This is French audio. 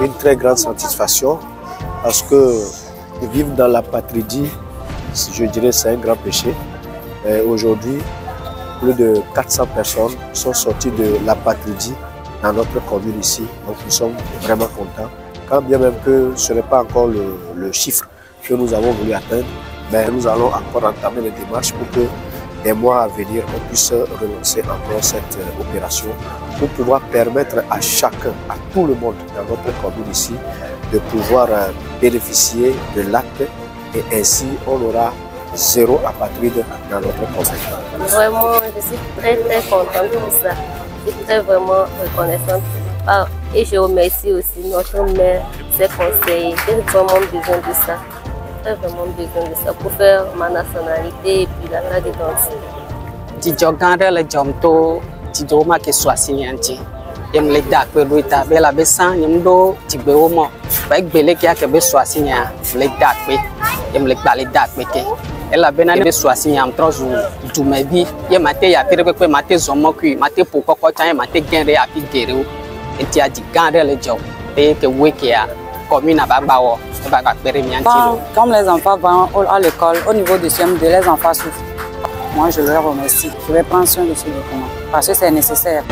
une très grande satisfaction parce que vivre dans la patrie dit, je dirais, c'est un grand péché. Aujourd'hui, plus de 400 personnes sont sorties de la patrie dit dans notre commune ici. Donc nous sommes vraiment contents. Quand bien même que ce n'est pas encore le chiffre que nous avons voulu atteindre, mais nous allons encore entamer les démarches pour que des mois à venir, on puisse relancer encore cette opération pour pouvoir permettre à chacun, à tout le monde dans notre commune ici, de pouvoir bénéficier de l'acte et ainsi on aura zéro apatride dans notre commune. Vraiment, je suis très très contente de ça. Je suis très vraiment reconnaissante. Et je remercie aussi notre maire, ses conseillers. J'ai vraiment besoin de ça. J'ai vraiment besoin de ça pour faire ma nationalité et puis la carte d'identité. Dzidzɔ gã aɖe le dzɔm to dzidzɔwo ma ke su asi nya ŋuti le da akpe ɖo ta be la be sã nyem ɖo dzigbewo mɔ be gbe le kia ke be su asi nya le da akpe yem le gba le da akpe ke. Elabena ne be su asi nya trɔ zu dumevi ye mate yi ate ɖe kpekpe mate zɔ mɔ kui mate ƒo kɔkɔ tsã ye mate gɛ ɖe afi geɖewo eti adzi gã aɖe le dzɔ eye ke woe kea commune va gba wɔ Comme les enfants vont à l'école, au niveau du CM2, les enfants souffrent. Moi, je leur remercie. Je vais prendre soin de ce document parce que c'est nécessaire.